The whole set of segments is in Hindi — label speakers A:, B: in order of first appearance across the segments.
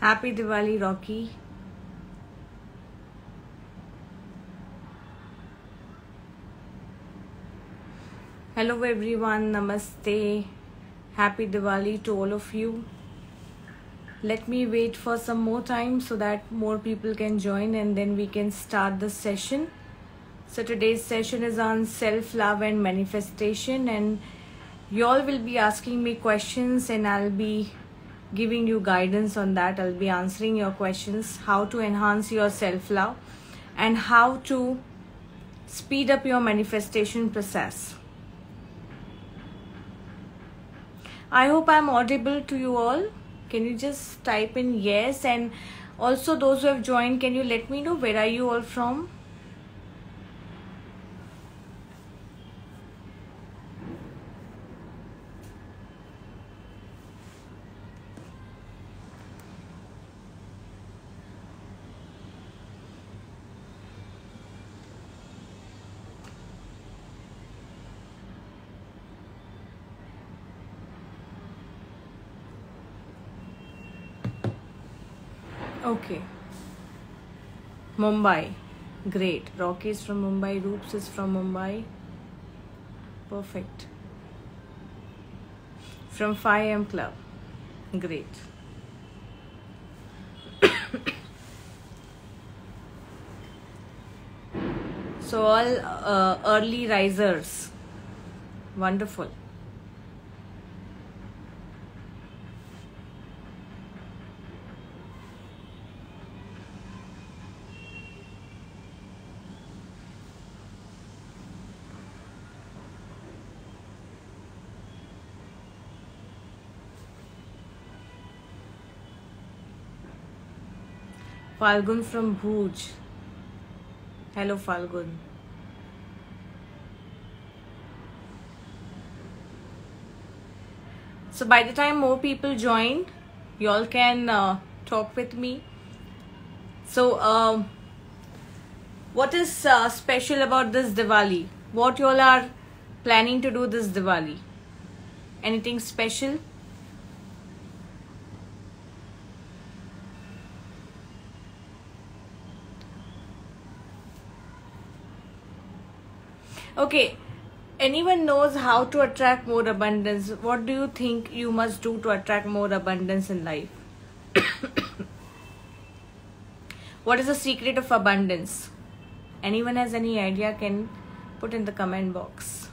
A: Happy Diwali, Rocky. Hello everyone, Namaste. Happy Diwali to all of you. Let me wait for some more time so that more people can join and then we can start the session. So today's session is on self-love and manifestation and you all will be asking me questions and I'll be giving you guidance on that. I'll be answering your questions, how to enhance your self love, and how to speed up your manifestation process. I hope I'm audible to you all. Can you just type in yes? And also, those who have joined, can you let me know where are you all from? Okay. Mumbai. Great. Rocky is from Mumbai. Roops is from Mumbai. Perfect. From 5am Club. Great. so, all uh, early risers. Wonderful. Falgun from Bhuj. Hello, Falgun. So by the time more people join, you all can uh, talk with me. So, um, what is uh, special about this Diwali? What you all are planning to do this Diwali? Anything special? Okay, anyone knows how to attract more abundance? What do you think you must do to attract more abundance in life? what is the secret of abundance? Anyone has any idea can put in the comment box.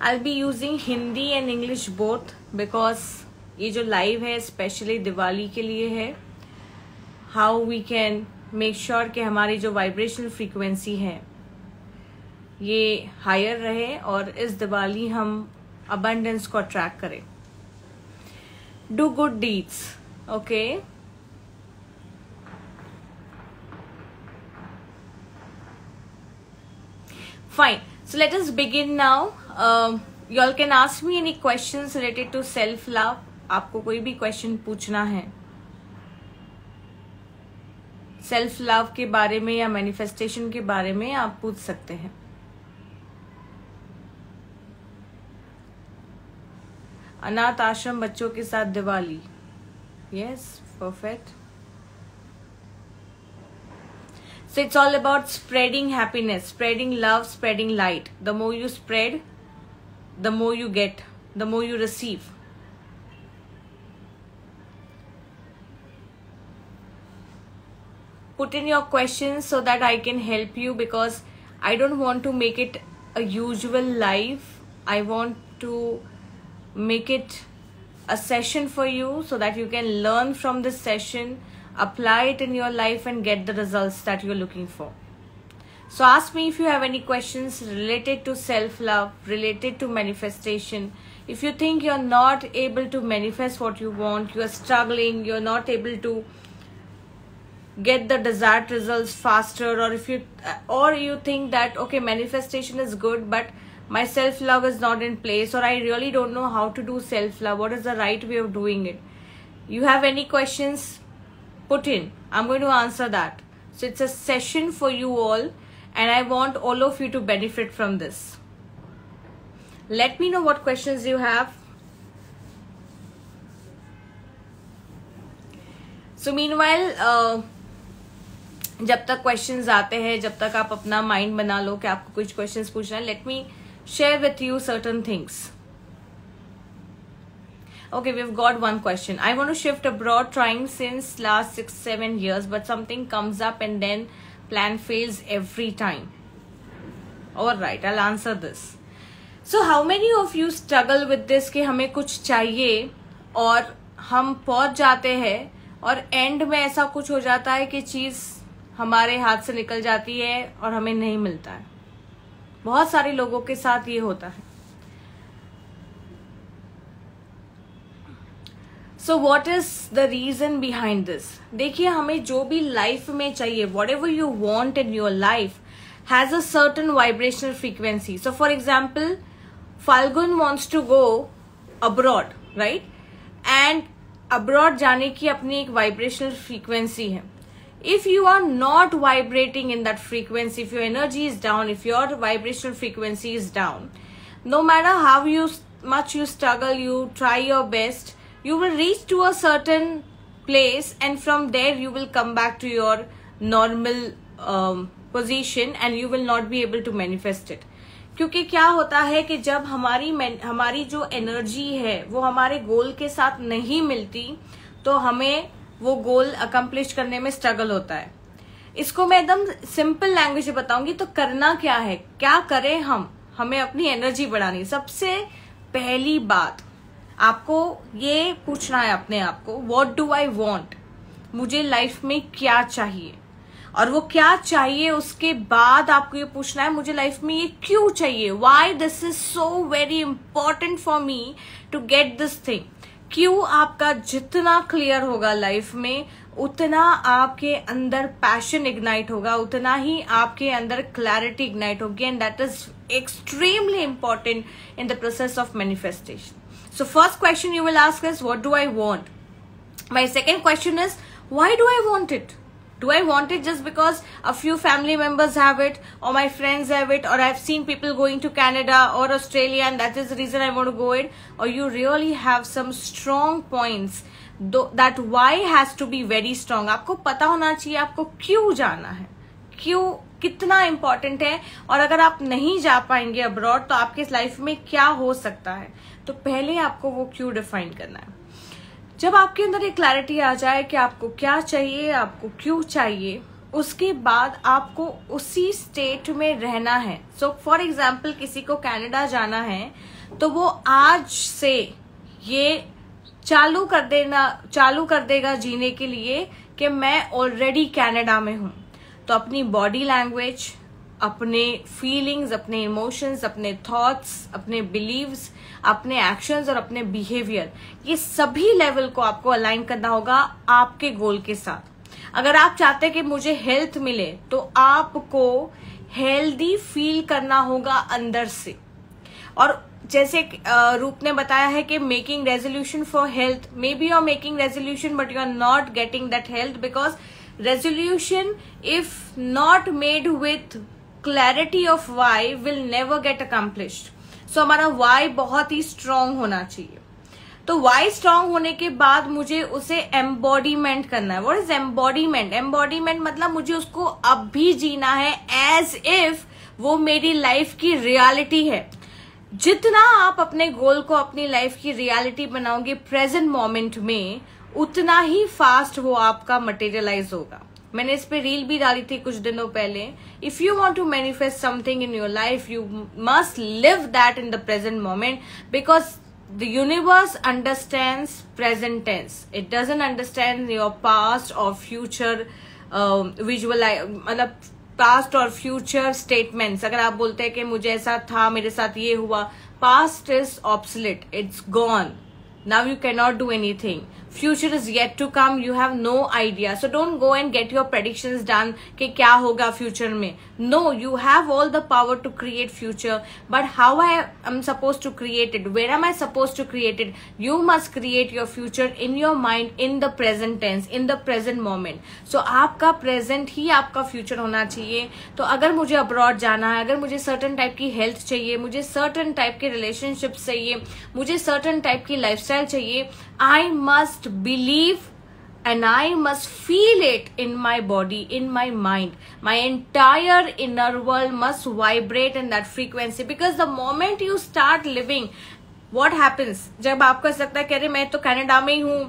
A: I'll be using Hindi and English both because ये जो लाइव है स्पेशली दिवाली के लिए है how we can make sure कि हमारी जो वाइब्रेशनल फ्रीक्वेंसी है ये हायर रहे और इस दिवाली हम अबंडेंस को अट्रैक्ट करें। Do good deeds okay so let us begin now. Uh, you all can ask me any questions related to self love आपको कोई भी क्वेश्चन पूछना है। सेल्फ लव के बारे में या मैनिफेस्टेशन के बारे में आप पूछ सकते हैं। अनाथ आश्रम बच्चों के साथ Diwali. Yes perfect so it's all about spreading happiness spreading love spreading light the more you spread the more you get the more you receive put in your questions so that I can help you because I don't want to make it a usual live. I want to make it a session for you so that you can learn from this session, apply it in your life, and get the results that you're looking for. So, ask me if you have any questions related to self love, related to manifestation. If you think you're not able to manifest what you want, you're struggling, you're not able to get the desired results faster or if you or you think that okay manifestation is good but my self love is not in place or i really don't know how to do self love what is the right way of doing it? You have any questions? Put in. I'm going to answer that. So it's a session for you all and i want all of you to benefit from this. Let me know what questions you have. So meanwhile uh, जब तक क्वेश्चन आते हैं, जब तक आप अपना माइंड बना लो कि आपको कुछ क्वेश्चन पूछना है let me share with you certain things okay we have got one question I want to shift abroad trying since last six seven years but something comes up and then plan fails every time और right I answer this so how many of you struggle with this कि हमें कुछ चाहिए और हम पहुँच जाते हैं और एंड में ऐसा कुछ हो जाता है कि चीज़ हमारे हाथ से निकल जाती है और हमें नहीं मिलता है। बहुत सारे लोगों के साथ ये होता है। So what is the reason behind this देखिए, हमें जो भी लाइफ में चाहिए whatever you want in your life has a certain vibrational frequency so for example Falgun wants to go abroad right and abroad जाने की अपनी एक वाइब्रेशनल फ्रीक्वेंसी है। If you are not vibrating in that frequency if your energy is down if your vibrational frequency is down no matter how you much you struggle you try your best you will reach to a certain place and from there you will come back to your normal um, position and you will not be able to manifest it क्योंकि क्या होता है कि जब हमारी हमारी जो एनर्जी है वो हमारे गोल के साथ नहीं मिलती तो हमें वो गोल अकम्प्लिश करने में स्ट्रगल होता है। इसको मैं एकदम सिंपल लैंग्वेज में बताऊँगी तो करना क्या है? क्या करें हम? हमें अपनी एनर्जी बढ़ानी सबसे पहली बात, आपको ये पूछना है अपने आप को वॉट डू आई वॉन्ट मुझे लाइफ में क्या चाहिए? और वो क्या चाहिए, उसके बाद आपको ये पूछना है, मुझे लाइफ में ये क्यों चाहिए? Why this is so very important for me to get this thing क्यों आपका जितना क्लियर होगा लाइफ में, उतना आपके अंदर पैशन इग्नाइट होगा, उतना ही आपके अंदर क्लैरिटी इग्नाइट होगी and that is extremely important in the process of manifestation so first question you will ask is, what do I want? My second question is, why do I want it? Do I want it just because a few family members have it or my friends have it or I've seen people going to Canada or Australia and that is the reason I want to go it or you really have some strong points that why has to be very strong आपको पता होना चाहिए आपको क्यों जाना है क्यों कितना इंपॉर्टेंट है और अगर आप नहीं जा पाएँगे अब्रॉड तो आपके लाइफ में क्या हो सकता है तो पहले आपको वो क्यों डिफाइन करना है जब आपके अंदर एक क्लैरिटी आ जाए कि आपको क्या चाहिए, आपको क्यों चाहिए, उसके बाद आपको उसी स्टेट में रहना है। सो फॉर एग्ज़ाम्पल किसी को कनाडा जाना है तो वो आज से ये चालू कर देना, चालू कर देगा जीने के लिए कि मैं ऑलरेडी कनाडा में हूँ। तो अपनी बॉडी लैंग्वेज अपने फीलिंग्स अपने इमोशंस अपने थॉट्स अपने बिलीव्स अपने एक्शंस और अपने बिहेवियर ये सभी लेवल को आपको अलाइन करना होगा आपके गोल के साथ। अगर आप चाहते हैं कि मुझे हेल्थ मिले तो आपको हेल्दी फील करना होगा अंदर से। और जैसे रूप ने बताया है कि making resolution for health maybe are making resolution but you are not getting that health because resolution if not made with clarity of why will never get accomplished so हमारा वाई बहुत ही स्ट्रांग होना चाहिए। तो वाई स्ट्रांग होने के बाद मुझे उसे एम्बॉडीमेंट करना है। वॉट इज़ एम्बॉडीमेंट एम्बॉडीमेंट मतलब मुझे उसको अब भी जीना है एज इफ़ वो मेरी लाइफ की रियलिटी है। जितना आप अपने गोल को अपनी लाइफ की रियलिटी बनाओगे प्रेजेंट मोमेंट में, उतना ही फास्ट वो आपका मटेरियलाइज होगा। मैंने इस पे रील भी डाली थी कुछ दिनों पहले। If you want to manifest something in your life you must live that in the present moment because universe understands present tense. It doesn't understand your past or future uh, visual मतलब पास्ट और फ्यूचर स्टेटमेंट्स अगर आप बोलते हैं कि मुझे ऐसा था मेरे साथ ये हुआ past is obsolete it's gone now you cannot do anything future is yet to come you have no idea so don't go and get your prediction done कि क्या होगा फ्यूचर में. No you have all the power to create future but how I am suppose to create where am I suppose to create you must create your future in your mind in the present tense in the present moment so आपका प्रेजेंट ही आपका फ्यूचर होना चाहिए. तो अगर मुझे अब्रॉड जाना है, अगर मुझे सर्टन टाइप की हेल्थ चाहिए, मुझे सर्टन टाइप के रिलेशनशिप चाहिए, मुझे सर्टन टाइप की लाइफ स्टाइल चाहिए I must believe and I must feel it in my body, in my mind. My entire inner world must vibrate in that frequency because the moment you start living, what happens? जब आपको ऐसा लगता है कि अरे मैं तो कनाडा में ही हूँ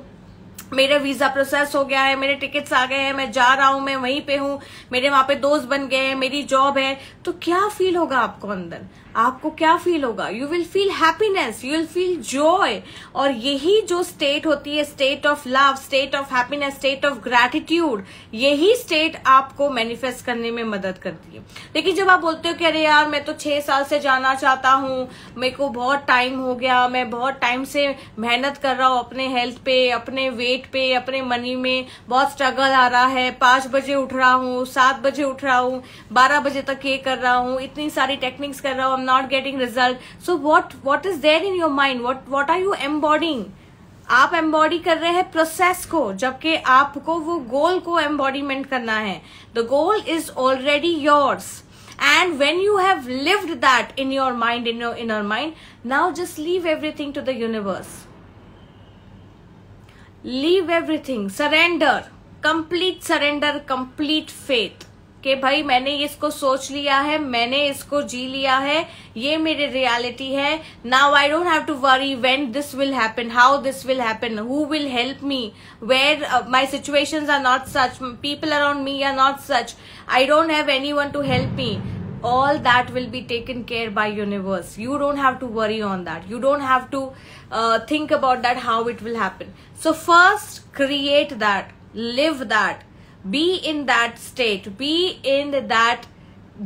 A: मेरा वीज़ा प्रोसेस हो गया है मेरे टिकट्स आ गए हैं मैं जा रहा हूँ मैं वहीं पे हूँ मेरे वहाँ पे दोस्त बन गए हैं मेरी जॉब है तो क्या फील होगा आपको अंदर आपको क्या फील होगा? You will feel happiness you will feel joy और यही जो स्टेट होती है state of love state of happiness state of gratitude यही स्टेट आपको मैनिफेस्ट करने में मदद करती है। लेकिन जब आप बोलते हो कि अरे यार, मैं तो छह साल से जाना चाहता हूँ, मेरे को बहुत टाइम हो गया, मैं बहुत टाइम से मेहनत कर रहा हूँ अपने हेल्थ पे, अपने वेट पे, अपने मनी में, बहुत स्ट्रगल आ रहा है, पाँच बजे उठ रहा हूँ, सात बजे उठ रहा हूँ, बारह बजे तक ये कर रहा हूँ, इतनी सारी टेक्निक्स कर रहा हूँ I'm not getting result. So what what is there in your mind? What what are you embodying? आप एम्बॉडी कर रहे हैं प्रोसेस को, जबकि आपको वो गोल को एम्बॉडीमेंट करना है the goal is already yours and when you have lived that in your mind in your inner mind now just leave everything to the universe leave everything surrender complete surrender complete faith कि भाई मैंने इसको सोच लिया है, मैंने इसको जी लिया है, ये मेरे रियलिटी है। Now I don't have to worry when this will happen how this will happen who will help me where my situations are not such people around me are not such I don't have anyone to help me all that will be taken care by universe you don't have to worry on that you don't have to think about that how it will happen so first create that live that be in that state be in that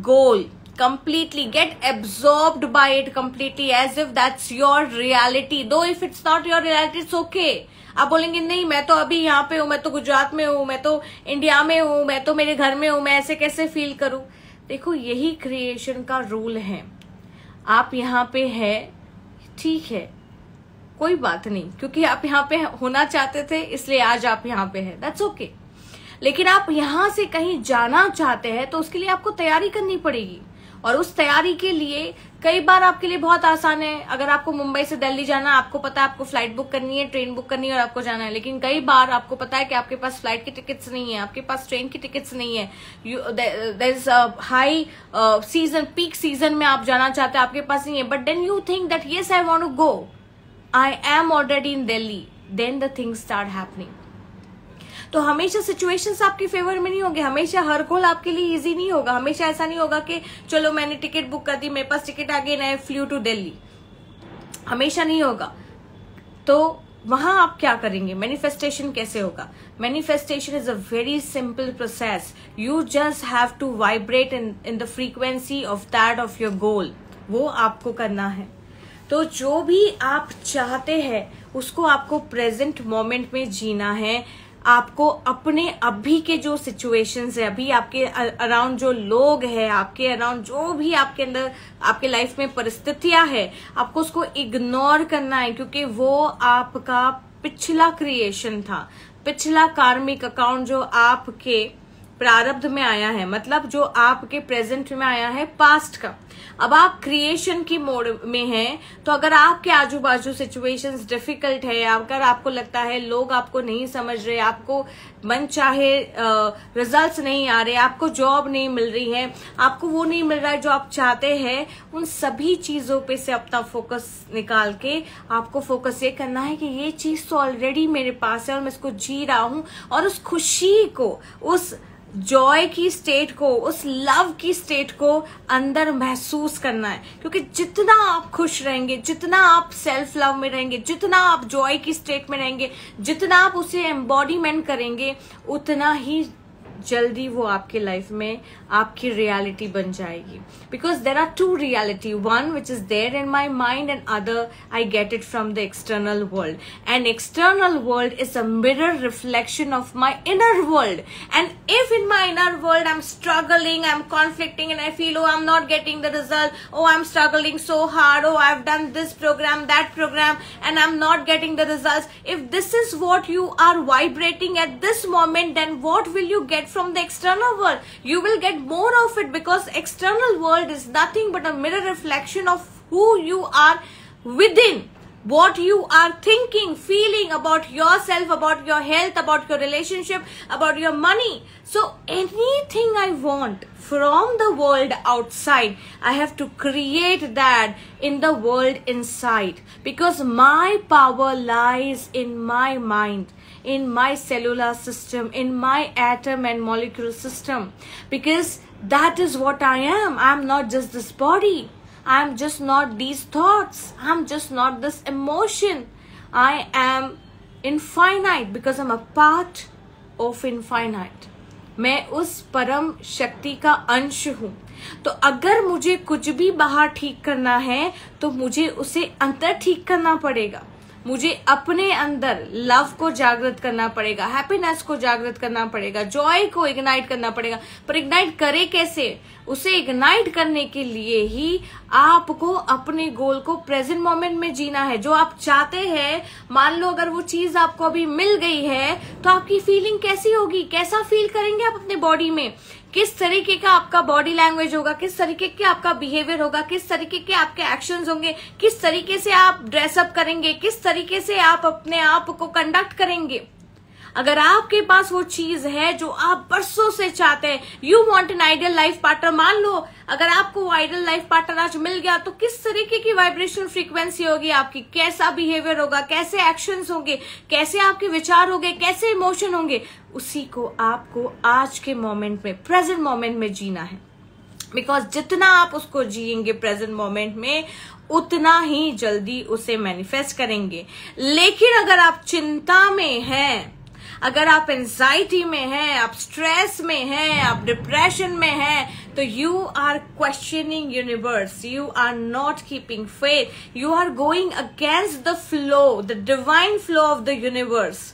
A: goal completely get absorbed by it completely as if that's your reality though if it's not your reality it's okay आप बोलेंगे नहीं मैं तो अभी यहाँ पे हूँ मैं तो गुजरात में हूँ मैं तो इंडिया में हूँ मैं तो मेरे घर में हूँ मैं ऐसे कैसे फील करूँ देखो यही क्रिएशन का रूल है आप यहाँ पे है ठीक है कोई बात नहीं क्योंकि आप यहाँ पे होना चाहते थे इसलिए आज आप यहाँ पे है दैट्स ओके okay. लेकिन आप यहाँ से कहीं जाना चाहते हैं तो उसके लिए आपको तैयारी करनी पड़ेगी। और उस तैयारी के लिए कई बार आपके लिए बहुत आसान है। अगर आपको मुंबई से दिल्ली जाना है, आपको पता है आपको फ़्लाइट बुक करनी है ट्रेन बुक करनी है और आपको जाना है। लेकिन कई बार आपको पता है कि आपके पास फ़्लाइट की टिकट्स नहीं है, आपके पास ट्रेन की टिकट्स नहीं है। हाई सीज़न पीक सीज़न में आप जाना चाहते हैं, आपके पास नहीं है। But then you think that yes I want to go I am already in Delhi then the things start happening तो हमेशा सिचुएशंस आपके फेवर में नहीं होंगे, हमेशा हर गोल आपके लिए इजी नहीं होगा, हमेशा ऐसा नहीं होगा कि चलो मैंने टिकट बुक कर दी, मेरे पास टिकट आ गई ना फ्लू टू दिल्ली हमेशा नहीं होगा। तो वहाँ आप क्या करेंगे? मैनिफेस्टेशन कैसे होगा? Manifestation is a very simple process you just have to vibrate in in the frequency of that of your goal वो आपको करना है। तो जो भी आप चाहते हैं, उसको आपको प्रेजेंट मोमेंट में जीना है। आपको अपने अभी के जो सिचुएशंस है, अभी आपके अराउंड जो लोग हैं, आपके अराउंड जो भी आपके अंदर, आपके लाइफ में परिस्थितियाँ है, आपको उसको इग्नोर करना है, क्योंकि वो आपका पिछला क्रिएशन था। पिछला कार्मिक अकाउंट जो आपके प्रारब्ध में आया है मतलब जो आपके प्रेजेंट में आया है पास्ट का। अब आप क्रिएशन की मोड में हैं तो अगर आपके आजू बाजू सिचुएशंस डिफ़िकल्ट है, अगर आपको लगता है लोग आपको नहीं समझ रहे, आपको मन चाहे रिजल्ट्स नहीं आ रहे, आपको जॉब नहीं मिल रही है, आपको वो नहीं मिल रहा है जो आप चाहते हैं, उन सभी चीज़ों पे से अपना फोकस निकाल के आपको फोकस ये करना है कि ये चीज़ तो ऑलरेडी मेरे पास है और मैं इसको जी रहा हूँ और उस खुशी को, उस जॉय की स्टेट को, उस लव की स्टेट को अंदर महसूस करना है। क्योंकि जितना आप खुश रहेंगे, जितना आप सेल्फ लव में रहेंगे, जितना आप जॉय की स्टेट में रहेंगे, जितना आप उसे एम्बॉडीमेंट करेंगे, उतना ही जल्दी वो आपके लाइफ में आपकी रियलिटी बन जाएगी. Because there are two reality one which is there in my mind and other I get it from the external world and external world is a mirror reflection of my inner world and if in my inner world I am struggling I am conflicting and I feel oh I am not getting the result oh I am struggling so hard oh I have done this program that program and I am not getting the result if this is what you are vibrating at this moment, then what will you get from the external world you will get more of it because external world is nothing but a mirror reflection of who you are within. What you are thinking feeling about yourself about your health about your relationship about your money. So anything i want from the world outside i have to create that in the world inside because my power lies in my mind in my cellular system, in my atom and molecule system. Because that is what I am. I'm not just this body. I'm just not these thoughts. I'm just not this emotion. I am infinite because I'm a part of infinite. मैं उस परम शक्ति का अंश हूँ तो अगर मुझे कुछ भी बाहर ठीक करना है तो मुझे उसे अंतर ठीक करना पड़ेगा मुझे अपने अंदर लव को जागृत करना पड़ेगा हैप्पीनेस को जागृत करना पड़ेगा जॉय को इग्नाइट करना पड़ेगा। पर इग्नाइट करे कैसे? उसे इग्नाइट करने के लिए ही आपको अपने गोल को प्रेजेंट मोमेंट में जीना है। जो आप चाहते हैं, मान लो अगर वो चीज़ आपको अभी मिल गई है तो आपकी फीलिंग कैसी होगी? कैसा फील करेंगे आप अपने बॉडी में? किस तरीके का आपका बॉडी लैंग्वेज होगा, किस तरीके के आपका बिहेवियर होगा, किस तरीके के आपके एक्शन होंगे, किस तरीके से आप ड्रेसअप करेंगे, किस तरीके से आप अपने आप को कंडक्ट करेंगे। अगर आपके पास वो चीज़ है जो आप बरसों से चाहते हैं you want an ideal life partner मान लो, अगर आपको आइडियल लाइफ पार्टनर आज मिल गया तो किस तरीके की वाइब्रेशन फ्रीक्वेंसी होगी आपकी? कैसा बिहेवियर होगा? कैसे एक्शन होंगे? कैसे आपके विचार होंगे? कैसे इमोशन होंगे? उसी को आपको आज के मोमेंट में प्रेजेंट मोमेंट में जीना है। बिकॉज़ जितना आप उसको जिएँगे प्रेजेंट मोमेंट में, उतना ही जल्दी उसे मैनिफेस्ट करेंगे। लेकिन अगर आप चिंता में हैं अगर आप एंजाइटी में हैं, आप स्ट्रेस में हैं, आप डिप्रेशन में हैं तो you are questioning universe you are not keeping faith you are going against the flow the divine flow of the universe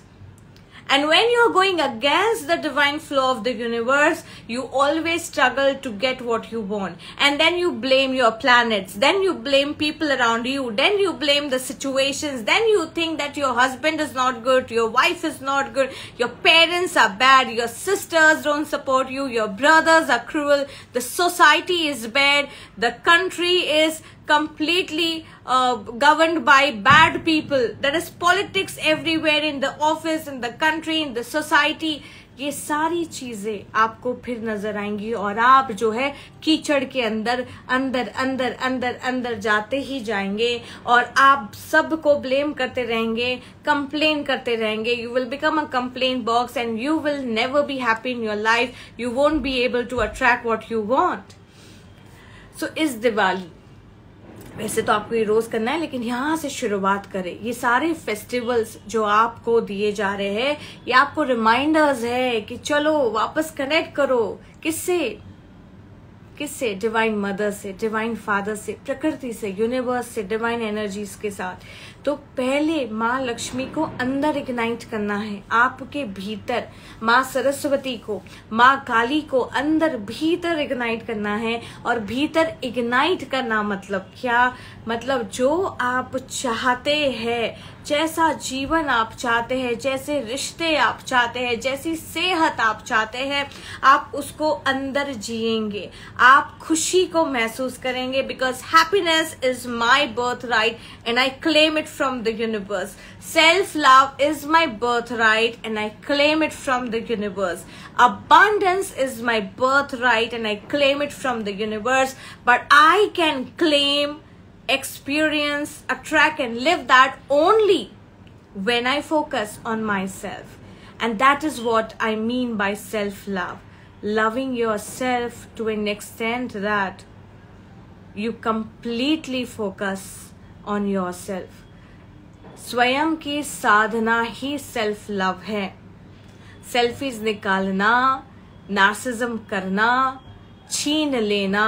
A: And when you're going against the divine flow of the universe, you always struggle to get what you want. And then you blame your planets. Then you blame people around you. Then you blame the situations. Then you think that your husband is not good. Your wife is not good. Your parents are bad. Your sisters don't support you. Your brothers are cruel. The society is bad. The country is completely uh, governed by bad people. There is politics everywhere in the office, in the country, in the society. ये सारी चीज़ें आपको फिर नज़र आएँगी और आप जो है कीचड़ के अंदर अंदर अंदर अंदर अंदर जाते ही जाएँगे और आप सबको ब्लेम करते रहेंगे कंप्लेन करते रहेंगे you will become a complain box and you will never be happy in your life you won't be able to attract what you want so इस दिवाली वैसे तो आपको ये रोज करना है, लेकिन यहाँ से शुरुआत करें। ये सारे फेस्टिवल्स जो आपको दिए जा रहे हैं, ये आपको रिमाइंडर्स है कि चलो वापस कनेक्ट करो। किससे? किससे? डिवाइन मदर से डिवाइन फादर से, प्रकृति से यूनिवर्स से डिवाइन एनर्जीज के साथ। तो पहले माँ लक्ष्मी को अंदर इग्नाइट करना है, आपके भीतर, माँ सरस्वती को, माँ काली को अंदर भीतर इग्नाइट करना है और भीतर इग्नाइट करना मतलब क्या? मतलब जो आप चाहते हैं, जैसा जीवन आप चाहते हैं, जैसे रिश्ते आप चाहते हैं, जैसी सेहत आप चाहते हैं, आप उसको अंदर जिएँगे। आप खुशी को महसूस करेंगे because happiness is my birthright and I claim it from the universe self love is my birthright and I claim it from the universe abundance is my birthright and I claim it from the universe but I can claim experience, attract, and live that only when I focus on myself. And that is what I mean by self love. Loving yourself to an extent that you completely focus on yourself. स्वयं की साधना ही सेल्फ लव है सेल्फीज निकालना नार्सिज्म करना छीन लेना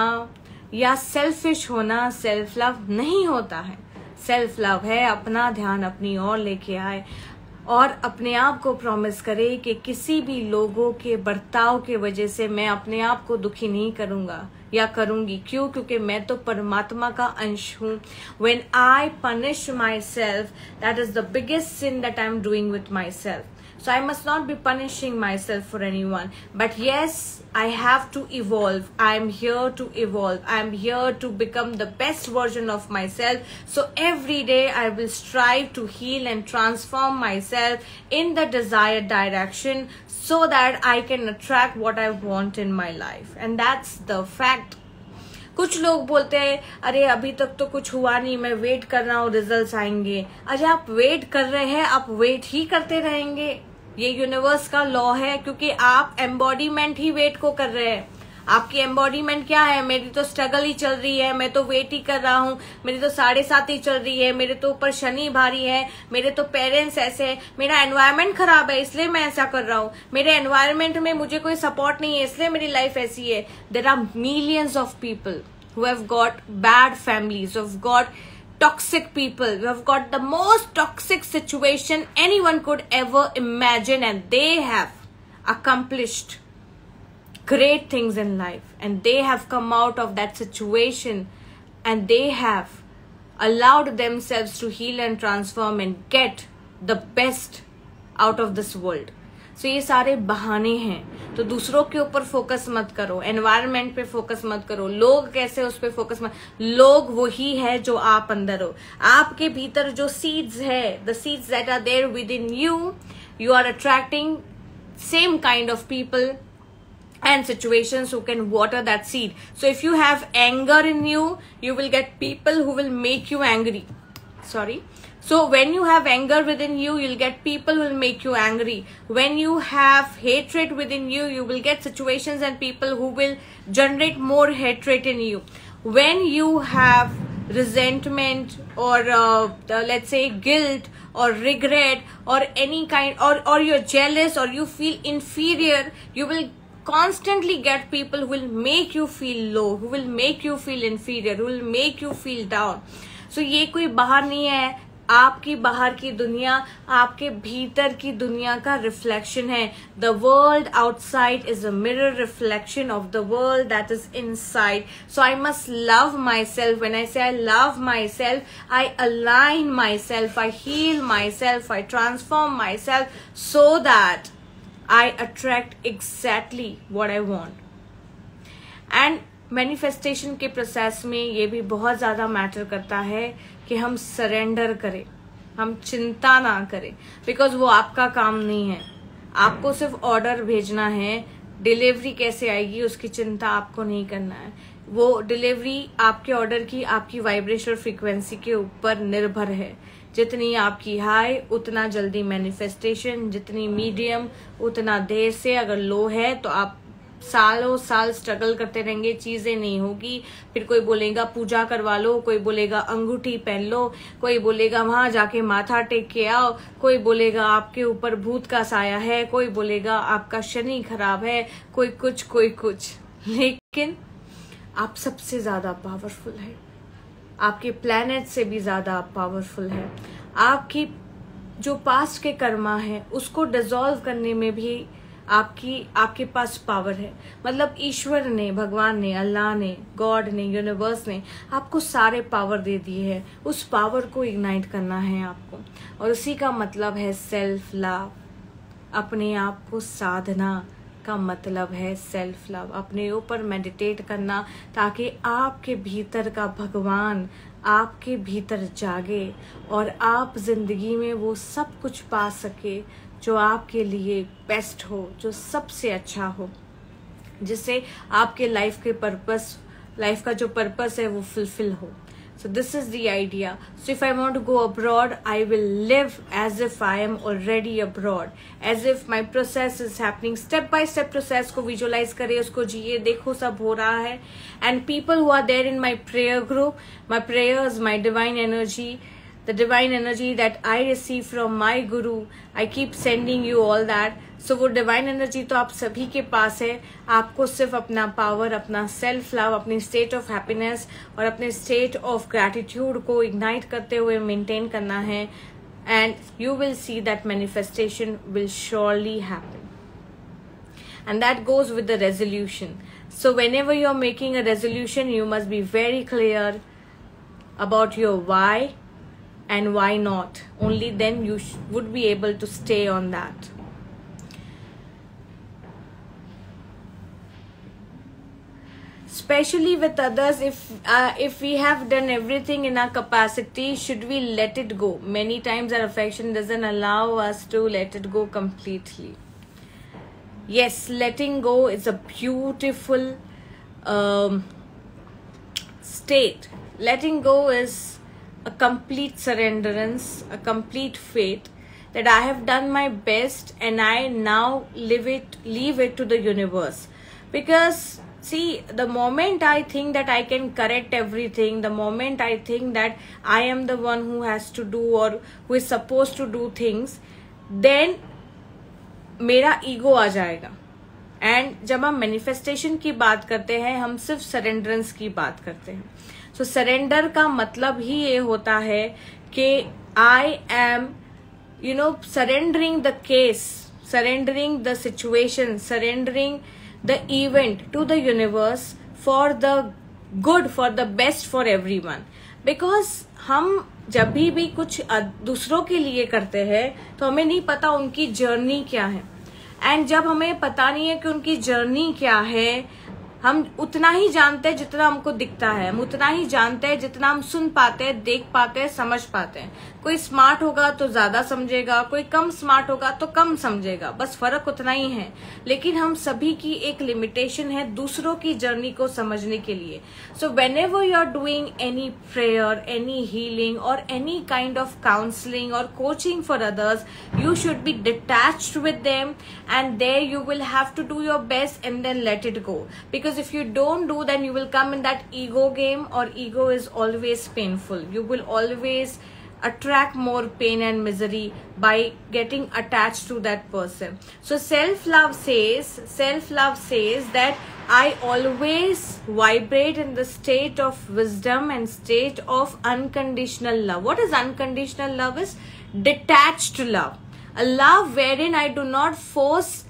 A: या सेल्फिश होना सेल्फ लव नहीं होता है। सेल्फ लव है, अपना ध्यान अपनी ओर लेके आए और अपने आप को प्रॉमिस करे कि किसी भी लोगों के बर्ताव के वजह से मैं अपने आप को दुखी नहीं करूँगा। या करूँगी? क्यों? क्योंकि मैं तो परमात्मा का अंश हूँ। When I punish myself that is the biggest sin that I am doing with myself so I must not be punishing myself for anyone but yes I have to evolve I am here to evolve I am here to become the best version of myself so every day I will strive to heal and transform myself in the desire direction so that I can attract what I want in my life. And that's the fact. कुछ लोग बोलते हैं, अरे, अभी तक तो कुछ हुआ नहीं, मैं वेट कर रहा हूँ रिज़ल्ट आएँगे. अरे, आप वेट कर रहे हैं, आप वेट ही करते रहेंगे। ये यूनिवर्स का लॉ है, क्योंकि आप एम्बॉडीमेंट ही वेट को कर रहे हैं। आपकी एम्बॉडीमेंट क्या है? मेरी तो स्ट्रगल ही चल रही है। मैं तो वेट ही कर रहा हूँ। मेरी तो साढ़े सात ही चल रही है। मेरे तो ऊपर शनि भारी है। मेरे तो पेरेंट्स ऐसे है। मेरा एनवायरमेंट खराब है इसलिए मैं ऐसा कर रहा हूँ। मेरे एनवायरमेंट में मुझे कोई सपोर्ट नहीं है इसलिए मेरी लाइफ ऐसी है। There are millions of people who have got bad families have got toxic people. You have got the most toxic situation anyone could ever imagine, and they have great things in life, and they have come out of that situation, and they have allowed themselves to heal and transform and get the best out of this world. सो ये सारे बहाने हैं तो दूसरों के ऊपर फोकस मत करो एनवायरमेंट पे फोकस मत करो लोग कैसे उस पर फोकस मत लोग वही है जो आप अंदर हो आपके भीतर जो सीड्स है the seeds that are there within you you are attracting same kind of people and situations who can water that seed. So if you have anger in you, you will get people who will make you angry. Sorry. So when you have anger within you, you'll get people who will make you angry. When you have hatred within you, you will get situations and people who will generate more hatred in you. When you have resentment or uh, uh, let's say guilt or regret or any kind or, or you're jealous or you feel inferior, you will constantly get people who will make you feel low, who will make you feel inferior, who will make you feel down. So ये कोई बाहर नहीं है। आपकी बाहर की दुनिया आपके भीतर की दुनिया का रिफ्लेक्शन है। The world outside is a mirror reflection of the world that is inside so I must love myself when I say I love myself I align myself I heal myself I transform myself so that I attract exactly what I want and manifestation के प्रोसेस में ये भी बहुत ज़्यादा मैटर करता है कि हम सरेंडर करें, हम चिंता ना करें बिकॉज़ वो आपका काम नहीं है। आपको सिर्फ़ ऑर्डर भेजना है डिलीवरी कैसे आएगी उसकी चिंता आपको नहीं करना है। वो डिलीवरी आपके ऑर्डर की आपकी वाइब्रेशन फ्रीक्वेंसी के ऊपर निर्भर है। जितनी आपकी हाई, उतना जल्दी मैनिफेस्टेशन जितनी मीडियम उतना देर से अगर लो है तो आप सालों साल स्ट्रगल करते रहेंगे, चीज़ें नहीं होगी। फिर कोई बोलेगा, पूजा करवा लो, कोई बोलेगा, अंगूठी पहन लो, कोई बोलेगा, वहाँ जाके माथा टेक के आओ, कोई बोलेगा, आपके ऊपर भूत का साया है, कोई बोलेगा, आपका शनि खराब है, कोई कुछ कोई कुछ। लेकिन आप सबसे ज़्यादा पावरफुल है। आपके प्लेनेट से भी ज़्यादा पावरफुल है। आपकी जो पास्ट के कर्मा है, उसको डिजोल्व करने में भी आपकी, आपके पास पावर है। मतलब ईश्वर ने, भगवान ने, अल्लाह ने गॉड ने यूनिवर्स ने आपको सारे पावर दे दिए हैं। उस पावर को इग्नाइट करना है आपको। और उसी का मतलब है सेल्फ लव अपने आप को साधना। का मतलब है सेल्फ लव अपने ऊपर मेडिटेट करना ताकि आपके भीतर का भगवान आपके भीतर जागे और आप ज़िंदगी में वो सब कुछ पा सके जो आपके लिए बेस्ट हो, जो सबसे अच्छा हो। जिससे आपके लाइफ के पर्पस लाइफ का जो पर्पस है वो फुलफिल हो। so this is the idea. So if i want to go abroad i will live as if i am already abroad. As if my process is happening. Step by step process ko visualize kare usko jiye dekho sab ho raha hai and people who are there in my prayer group my prayers my divine energy the divine energy that i receive from my guru i keep sending you all that. So so, वो डिवाइन एनर्जी तो आप सभी के पास है आपको सिर्फ़ अपना पावर अपना सेल्फ लव अपनी स्टेट ऑफ़ हैप्पीनेस और अपने स्टेट ऑफ़ ग्रैटिट्यूड को इग्नाइट करते हुए मेंटेन करना है and you will see that manifestation will surely happen and that goes with the resolution so whenever you're making a resolution you must be very clear about your why and why not only then you would be able to stay on that especially with others if uh, if we have done everything in our capacity should we let it go? Many times our affection doesn't allow us to let it go completely. Yes letting go is a beautiful um, state. Letting go is a complete surrenderance a complete faith that i have done my best and i now leave it leave it to the universe. Because see the moment i think that i can correct everything the moment i think that i am the one who has to do or who is supposed to do things then मेरा ईगो आ जाएगा एंड जब हम मैनिफेस्टेशन की बात करते हैं हम सिर्फ़ सरेंडरेंस की बात करते हैं सो so, सरेंडर का मतलब ही ये होता है कि I am you know surrendering the case surrendering the situation surrendering the event to the universe for the good for the best for everyone because हम जब भी भी कुछ दूसरों के लिए करते हैं तो हमें नहीं पता उनकी जर्नी क्या है एंड जब हमें पता नहीं है कि उनकी जर्नी क्या है हम उतना ही जानते हैं जितना हमको दिखता है। हम उतना ही जानते हैं जितना हम सुन पाते हैं, देख पाते हैं, समझ पाते हैं। कोई स्मार्ट होगा तो ज़्यादा समझेगा, कोई कम स्मार्ट होगा तो कम समझेगा। बस फ़र्क उतना ही है। लेकिन हम सभी की एक लिमिटेशन है दूसरों की जर्नी को समझने के लिए। So whenever you are doing any prayer any healing और एनी काइंड ऑफ़ काउंसलिंग और coaching for others you should be detached with them and there you will have to do your best and then let it go because because if you don't do then you will come in that ego game or ego is always painful. You will always attract more pain and misery by getting attached to that person. So self love says self love says that i always vibrate in the state of wisdom and state of unconditional love. What is unconditional love is? Detached love. A love wherein i do not force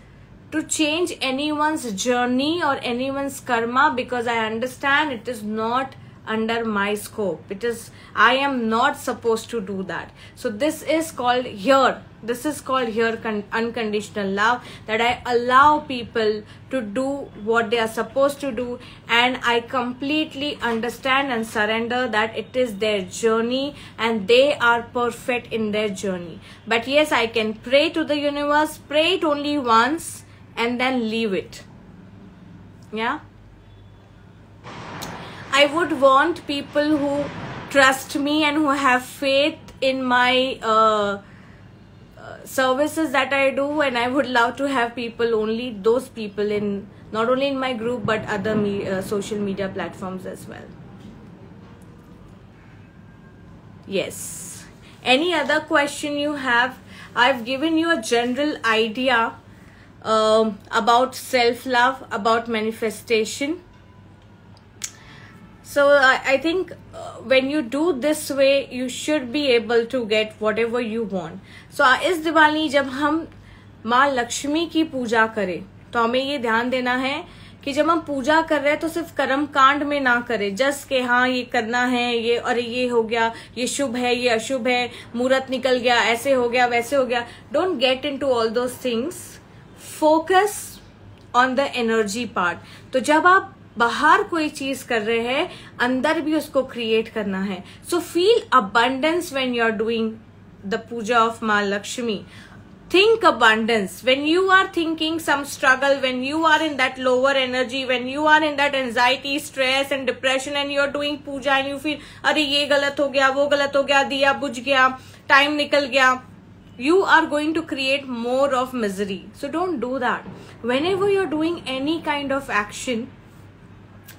A: to change anyone's journey or anyone's karma because I understand it is not under my scope. It is, I am not supposed to do that. So this is called here. This is called here unconditional love that I allow people to do what they are supposed to do and I completely understand and surrender that it is their journey and they are perfect in their journey. But yes, I can pray to the universe, pray it only once and then leave it. Yeah? I would want people who trust me and who have faith in my uh, services that i do and i would love to have people only those people in not only in my group but other me, uh, social media platforms as well. Yes. Any other question you have? I've given you a general idea um, about self love, about manifestation. So I, I think uh, when you do this way, you should be able to get whatever you want. So इस दिवाली जब हम माँ लक्ष्मी की पूजा करें तो हमें ये ध्यान देना है कि जब हम पूजा कर रहे हैं तो सिर्फ़ कर्म कांड में ना करें जस्ट के हाँ ये करना है ये अरे ये हो गया ये शुभ है ये अशुभ है मुहूर्त निकल गया ऐसे हो गया वैसे हो गया don't get into all those things focus on the energy part तो जब आप बाहर कोई चीज़ कर रहे हैं, अंदर भी उसको क्रिएट करना है। So feel abundance when you are doing the puja of Maa Lakshmi. Think abundance when you are thinking some struggle when you are in that lower energy when you are in that anxiety stress and depression and you are doing puja and you feel अरे, ये गलत हो गया, वो गलत हो गया, दिया बुझ गया टाइम निकल गया। You are going to create more of misery. So don't do that. Whenever you're doing any kind of action,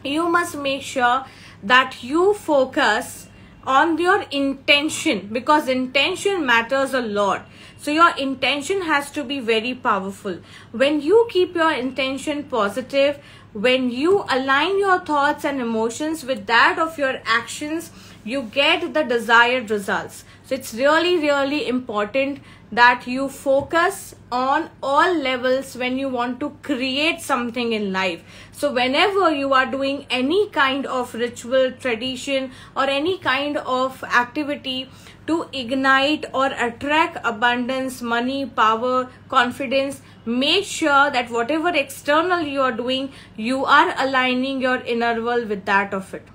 A: you must make sure that you focus on your intention because intention matters a lot. So your intention has to be very powerful. When you keep your intention positive, when you align your thoughts and emotions with that of your actions, you get the desired results. So it's really, really important that you focus on all levels when you want to create something in life. So whenever you are doing any kind of ritual, tradition or any kind of activity to ignite or attract abundance, money, power, confidence, make sure that whatever external you are doing, you are aligning your inner world with that of it.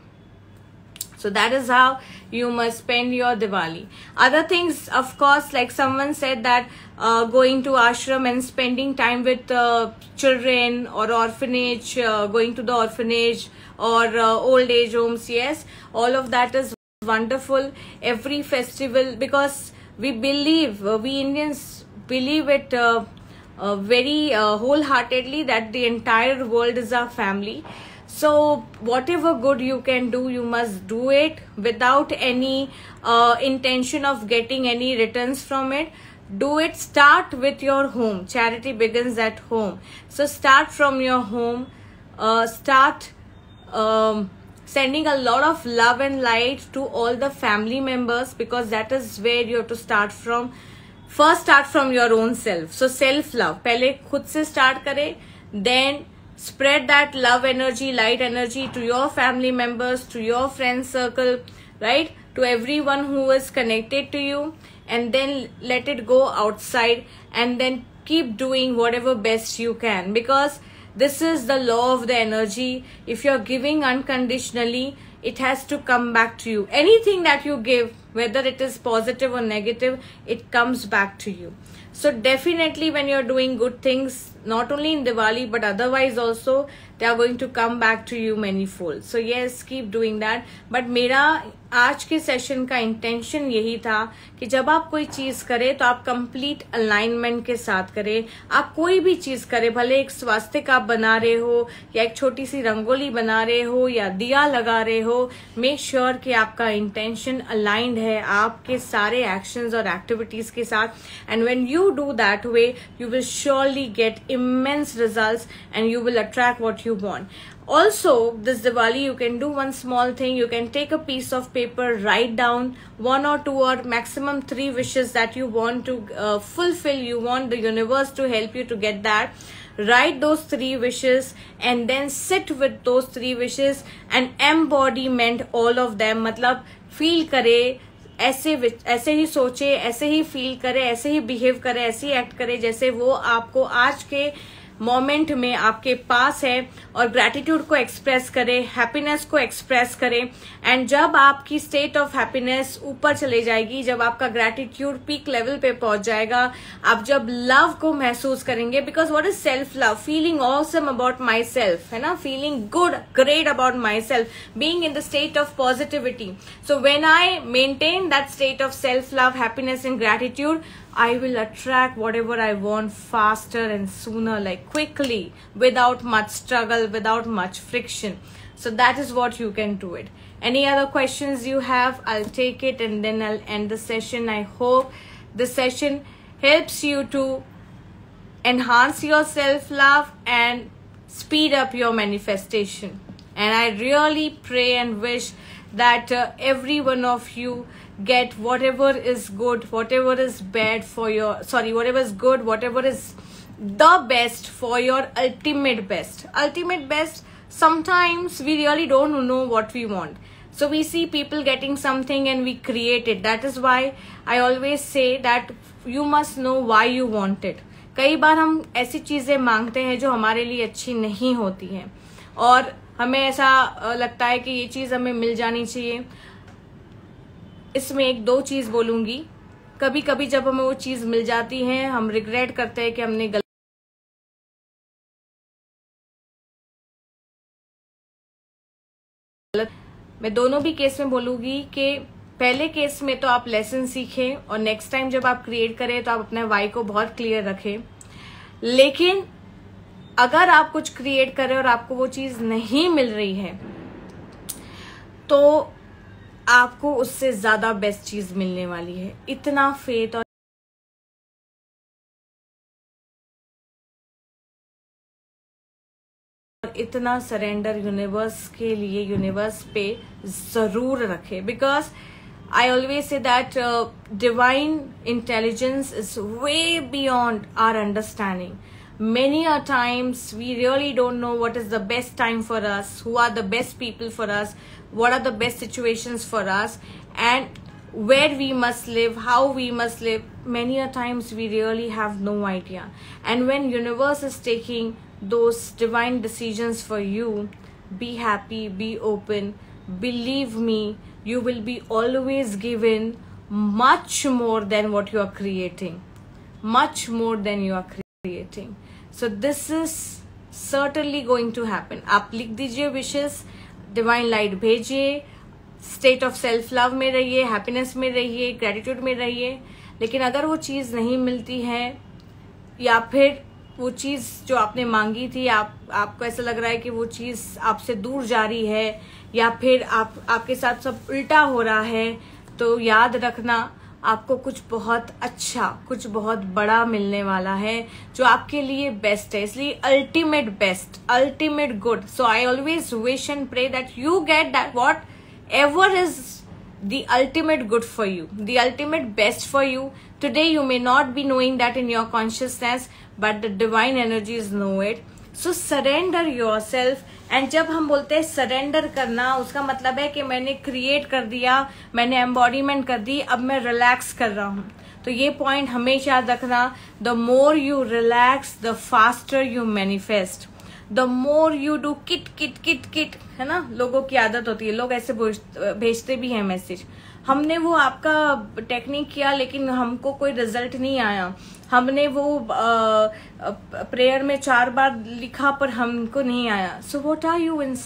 A: So that is how you must spend your Diwali. Other things, of course, like someone said that uh, going to ashram and spending time with uh, children or orphanage, uh, going to the orphanage or uh, old age homes, yes, all of that is wonderful. Every festival, because we believe, uh, we Indians believe it uh, very wholeheartedly that the entire world is our family so whatever good you can do you must do it without any uh, intention of getting any returns from it. Do it start with your home. Charity begins at home. So start from your home. Uh, start um, sending a lot of love and light to all the family members because that is where you have to start from. First start from your own self. So self love pehle khud se start kare then spread that love energy light energy to your family members to your friend circle right? To everyone who is connected to you. And then let it go outside and then keep doing whatever best you can. Because this is the law of the energy. If you're giving unconditionally it has to come back to you. Anything that you give whether it is positive or negative it comes back to you so definitely when you're doing good things not only in Diwali but otherwise also they are going to come back to you manyfold so yes keep doing that but मेरा आज के सेशन का इंटेंशन यही था कि जब आप कोई चीज़ करें तो आप कंप्लीट अलाइनमेंट के साथ करें आप कोई भी चीज़ करें भले एक स्वास्थ्य आप रहे हो या एक छोटी सी रंगोली बना रहे हो या दिया लगा रहे हो मेक श्योर sure कि आपका इंटेंशन अलाइंड है आपके सारे एक्शंस और एक्टिविटीज़ के साथ and when you do that way you will surely get immense results and you will attract what you want also this diwali you can do one small thing you can take a piece of paper write down one or two or maximum three wishes that you want to uh, fulfill you want the universe to help you to get that write those three wishes and then sit with those three wishes and embodiment all of them matlab feel kare ऐसे ऐसे ही सोचे, ऐसे ही फील करे, ऐसे ही बिहेव करे, ऐसे ही एक्ट करे जैसे वो आपको आज के मोमेंट में आपके पास है और ग्रेटिट्यूड को एक्सप्रेस करें हैप्पीनेस को एक्सप्रेस करें। एंड जब आपकी स्टेट ऑफ़ हैप्पीनेस ऊपर चले जाएगी, जब आपका ग्रेटिट्यूड पीक लेवल पे पहुँच जाएगा, आप जब लव को महसूस करेंगे because what is self love feeling awesome about myself है ना? Feeling good great about myself being in the state of positivity so when I maintain that state of self love happiness and gratitude I will attract whatever I want faster and sooner, like quickly, without much struggle, without much friction. So that is what you can do it. Any other questions you have, I'll take it and then I'll end the session. I hope the session helps you to enhance your self-love and speed up your manifestation. And I really pray and wish that uh, every one of you get whatever is good whatever is bad for your sorry whatever is good whatever is the best for your ultimate best ultimate best sometimes we really don't know what we want so we see people getting something and we create it that is why i always say that you must know why you want it कई बार हम ऐसी चीज़ें मांगते हैं जो हमारे लिए अच्छी नहीं होती हैं और हमें ऐसा लगता है कि ये चीज़ हमें मिल जानी चाहिए इसमें एक दो चीज़ बोलूँगी। कभी कभी जब हमें वो चीज़ मिल जाती है, हम रिग्रेट करते हैं कि हमने गलत मैं दोनों भी केस में बोलूँगी कि पहले केस में तो आप लेसन सीखें और नेक्स्ट टाइम जब आप क्रिएट करें तो आप अपने वाई को बहुत क्लियर रखें। लेकिन अगर आप कुछ क्रिएट करें और आपको वो चीज़ नहीं मिल रही है तो आपको उससे ज़्यादा बेस्ट चीज़ मिलने वाली है। इतना फेथ और इतना सरेंडर यूनिवर्स के लिए यूनिवर्स पे ज़रूर रखे। Because I always say that divine intelligence is way beyond our understanding many a times we really don't know what is the best time for us, who are the best people for us what are the best situations for us and where we must live how we must live many a times we really have no idea and when universe is taking those divine decisions for you. Be happy, be open. Believe me, you will be always given much more than what you are creating. Much more than you are creating. So this is certainly going to happen. आप लिख दीजिए wishes, divine लाइट भेजिए स्टेट ऑफ़ सेल्फ लव में रहिए हैप्पीनेस में रहिए ग्रेटिट्यूड में रहिए। लेकिन अगर वो चीज़ नहीं मिलती है, या फिर वो चीज़ जो आपने मांगी थी, आप, आपको ऐसा लग रहा है कि वो चीज़ आपसे दूर जा रही है, या फिर आप, आपके साथ सब उल्टा हो रहा है तो याद रखना आपको कुछ बहुत अच्छा कुछ बहुत बड़ा मिलने वाला है, जो आपके लिए बेस्ट है। इसलिए ultimate best ultimate good so I always wish and pray that you get that whatever is the ultimate good for you, the ultimate best for you. Today, you may not be knowing that in your consciousness but the divine energies know it so surrender yourself and जब हम बोलते हैं सरेंडर करना, उसका मतलब है कि मैंने क्रिएट कर दिया, मैंने एम्बॉडीमेंट कर दी, अब मैं रिलैक्स कर रहा हूँ। तो ये पॉइंट हमेशा रखना the more you relax the faster you manifest the more you do kit किट किट किट है ना? लोगों की आदत होती है, लोग ऐसे भेजते भी हैं मैसेज हमने वो आपका टेक्निक किया, लेकिन हमको कोई रिज़ल्ट नहीं आया। हमने वो प्रेयर में चार बार लिखा, पर हमको नहीं आया। So what are you in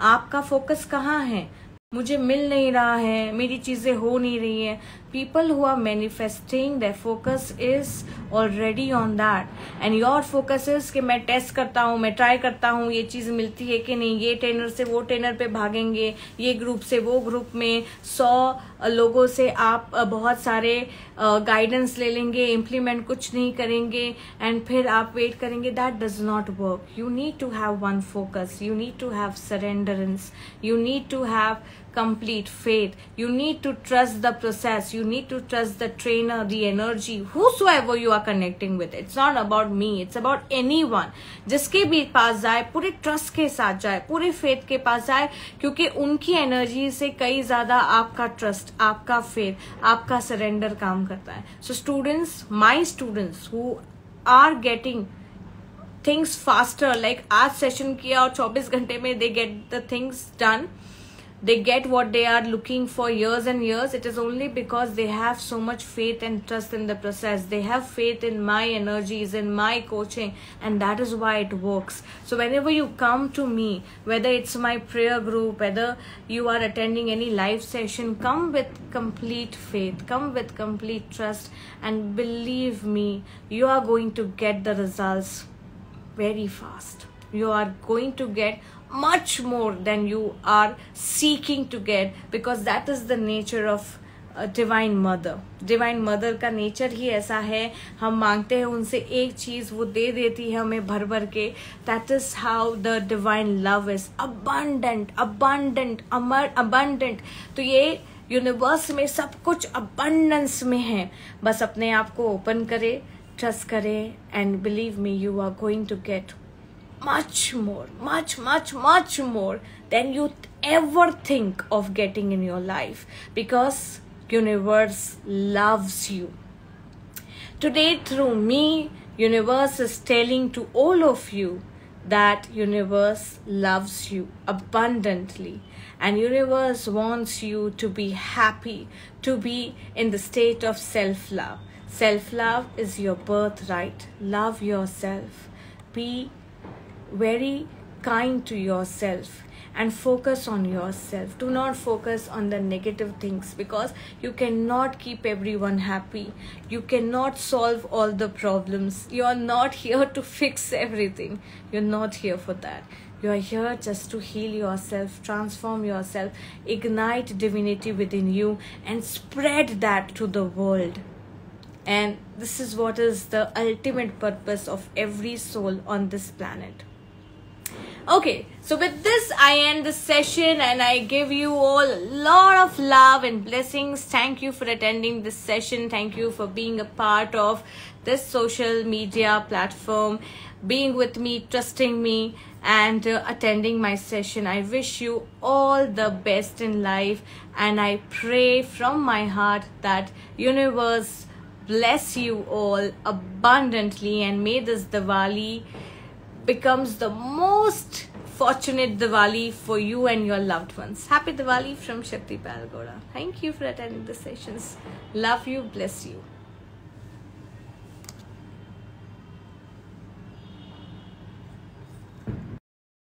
A: आपका फोकस कहाँ है? मुझे मिल नहीं रहा है, मेरी चीज़ें हो नहीं रही है। People who are manifesting the focus is already on that and your focus is कि मैं टेस्ट करता हूँ, मैं ट्राई करता हूँ, ये चीज़ मिलती है कि नहीं? ये ट्रेनर से, वो ट्रेनर पे भागेंगे, ये ग्रुप से, वो ग्रुप में सौ लोगों से आप बहुत सारे गाइडेंस ले लेंगे इम्प्लीमेंट कुछ नहीं करेंगे एंड फिर आप वेट करेंगे। That does not work you need to have one focus you need to have surrenderance you need to have complete faith. You need to trust the process. You need to trust the trainer, the energy, whosoever you are connecting with. It's not about me. It's about anyone. जिसके भी पास जाए पूरे ट्रस्ट के साथ जाए पूरे फेथ के पास जाए क्योंकि उनकी एनर्जी से कई ज़्यादा आपका ट्रस्ट आपका फेथ आपका सरेंडर काम करता है so students my students who are getting things faster like आज सेशन किया और 24 घंटे में they get the things done they get what they are looking for years and years. It is only because they have so much faith and trust in the process. They have faith in my energies in my coaching and that is why it works. So whenever you come to me whether it's my prayer group whether you are attending any live session come with complete faith come with complete trust and believe me you are going to get the results very fast. You are going to get much more than you are seeking to get because that is the nature of divine mother divine mother का नेचर ही ऐसा है, हम मांगते हैं उनसे एक चीज़, वो दे देती है हमें भर भर के। That is how the divine love is abundant abundant अमर तो ये यूनिवर्स में सब कुछ अबंडेंस में है। बस अपने आप को ओपन करे ट्रस्ट करे and believe me you are going to get much more, much, much, much more than you ever think of getting in your life because universe loves you. Today through me, universe is telling to all of you that universe loves you abundantly and universe wants you to be happy to be in the state of self love self love is your birthright. Love yourself. Be very kind to yourself and focus on yourself. Do not focus on the negative things because you cannot keep everyone happy. You cannot solve all the problems. You are not here to fix everything. You're not here for that. you're here just to heal yourself, transform yourself, ignite divinity within you, and spread that to the world. And this is what is the ultimate purpose of every soul on this planet. Okay, so with this, I end the session and I give you all a lot of love and blessings. Thank you for attending this session. Thank you for being a part of this social media platform, being with me, trusting me, and uh, attending my session. I wish you all the best in life and I pray from my heart that universe bless you all abundantly and may this Diwali becomes the most fortunate Diwali for you and your loved ones. Happy Diwali from Shakti Palgoda. Thank you for attending the sessions. Love you, bless you.